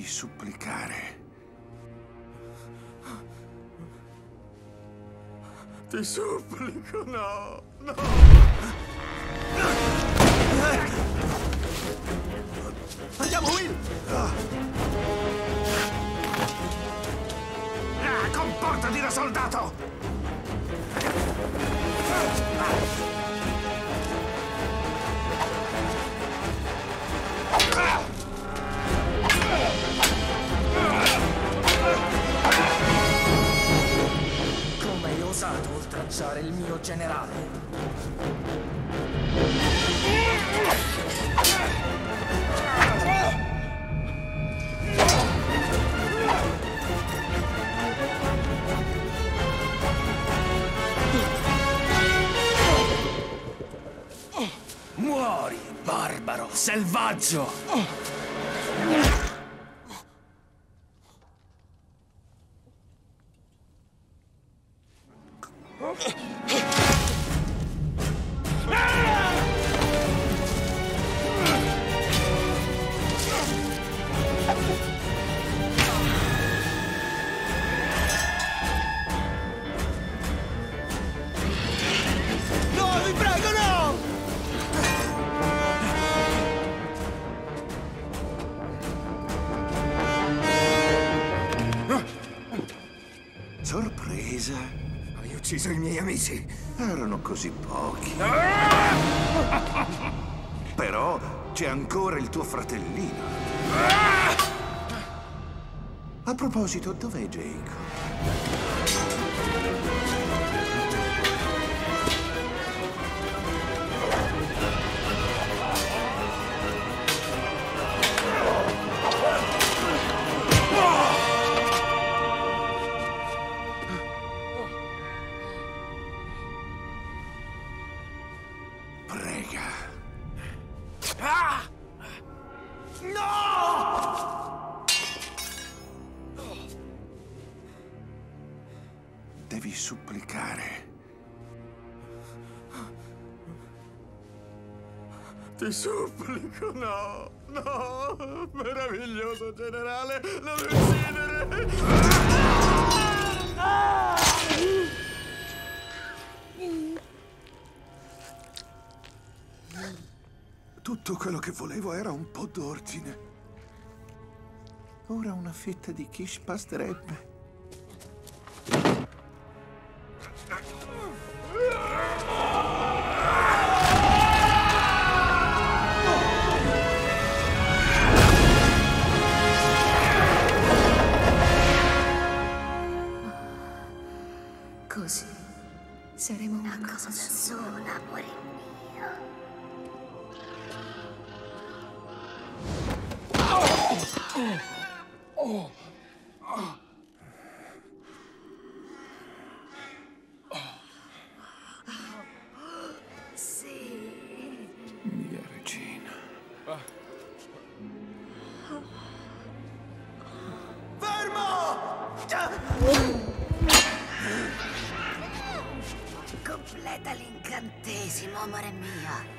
Devi supplicare. Ti supplico, no, no. Andiamo, Will! Ah, comportati da soldato! Generale? Muori, barbaro, selvaggio! No, Sorpresa? Hai ucciso i miei amici. Erano così pochi. Però c'è ancora il tuo fratellino. A proposito, dov'è Jake? Prega. Devi supplicare. Ti supplico, no, no. Meraviglioso generale, non uccidere. Tutto quello che volevo era un po' d'ordine. Ora una fetta di quiche basterebbe. Così saremo una cosa sola, amore mio. Sì. Mia regina. Completa l'incantesimo, amore mio.